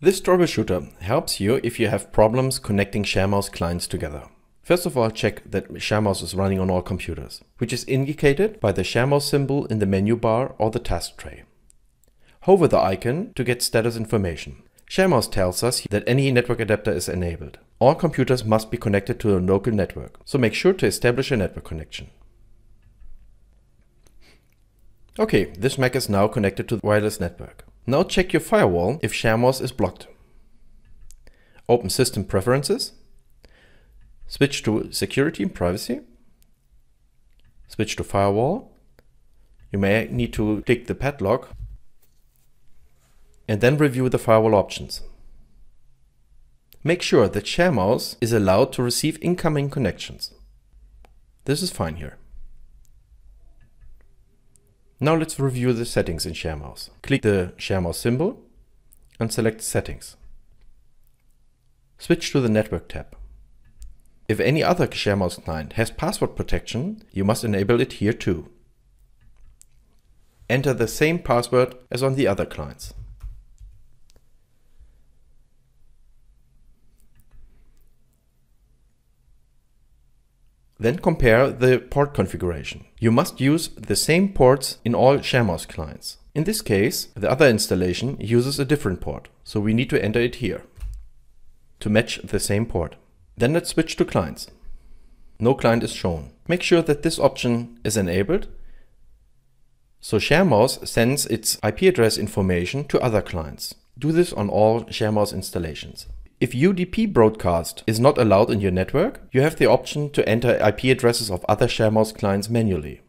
This troubleshooter helps you if you have problems connecting ShareMouse clients together. First of all, check that ShareMouse is running on all computers, which is indicated by the ShareMouse symbol in the menu bar or the task tray. Hover the icon to get status information. ShareMouse tells us that any network adapter is enabled. All computers must be connected to a local network, so make sure to establish a network connection. Okay, this Mac is now connected to the wireless network. Now check your firewall if ShareMouse is blocked. Open System Preferences Switch to Security and Privacy. Switch to Firewall. You may need to click the padlock and then review the firewall options. Make sure that ShareMouse is allowed to receive incoming connections. This is fine here. Now let's review the settings in ShareMouse. Click the ShareMouse symbol and select Settings. Switch to the Network tab. If any other ShareMouse client has password protection, you must enable it here too. Enter the same password as on the other clients. Then compare the port configuration. You must use the same ports in all ShareMouse clients. In this case, the other installation uses a different port, so we need to enter it here to match the same port. Then let's switch to clients. No client is shown. Make sure that this option is enabled so ShareMouse sends its IP address information to other clients. Do this on all ShareMouse installations. If UDP broadcast is not allowed in your network, you have the option to enter IP addresses of other ShareMouse clients manually.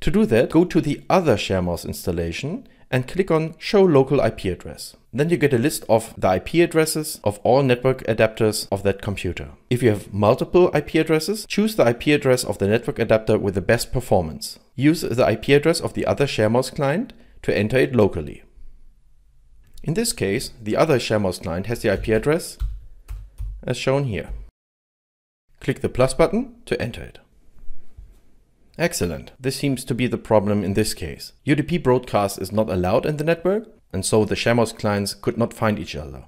To do that, go to the other ShareMouse installation and click on Show Local IP Address. Then you get a list of the IP addresses of all network adapters of that computer. If you have multiple IP addresses, choose the IP address of the network adapter with the best performance. Use the IP address of the other ShareMouse client to enter it locally. In this case, the other ShareMouse client has the IP address as shown here. Click the plus button to enter it. Excellent. This seems to be the problem in this case. UDP broadcast is not allowed in the network, and so the ShareMouse clients could not find each other.